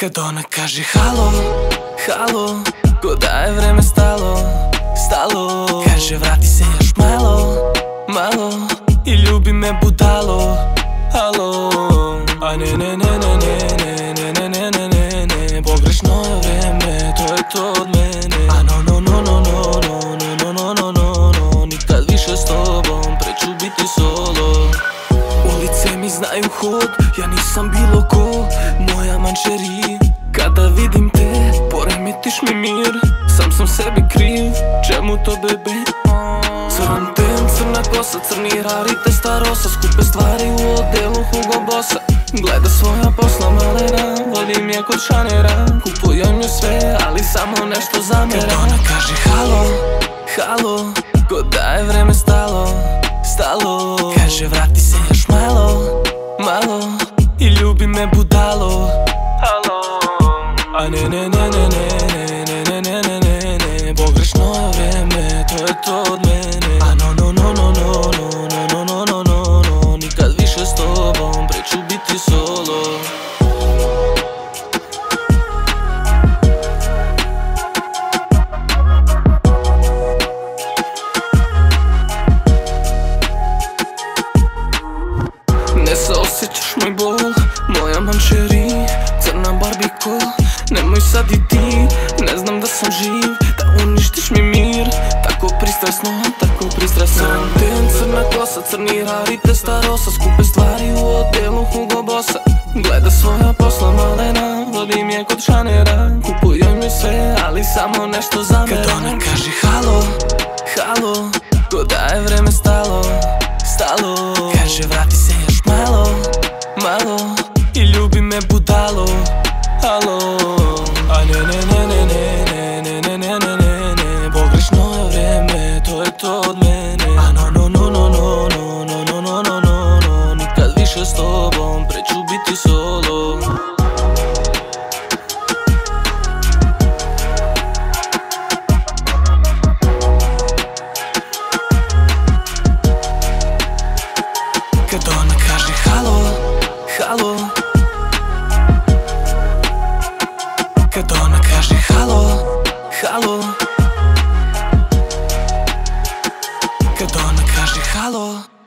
Kad ona kaže halo, halo Ko da je vreme stalo, stalo. Kaže vrati se još malo, malo I ljubi me budalo, halo. A ne ne ne ne ne ne. Ulice mi znaju hod, ja nisam bilo ko. Moja mančeri, kada vidim te Poremetiš mi mir, sam sam sebi kriv Čemu to bebe? Crn ten, crna kosa, crni rarite starosa Skupe stvari u odelu Hugo Bossa. Gleda svoja posla malena, vodim je kod šanera. Kupujem ju sve, ali samo nešto zamera Kad ona kaže halo, halo Ko da je vreme stalo, stalo. Kaže vrati se još Мало, мало И люби ме будало Ало А не, не, не, не, не, не, не, не, не, не, не Погрешно е време, не, не, не, не, osjećaš moj bol, moja mančeri Crna barbiko, nemoj sad i ti Ne znam da sam živ, da uništiš mi mir Tako pristrasno, tako pristrasno. Ten, crna kosa, crni rarite starosa Skupe stvari u odelu Hugo Bossa. Gleda svoja posla malena, vodim je kod šanera Kupujem mi sve, ali samo nešto zamera to od mene A no no no no no no no no no no no Nikad više s tobom, preću Скажи хало.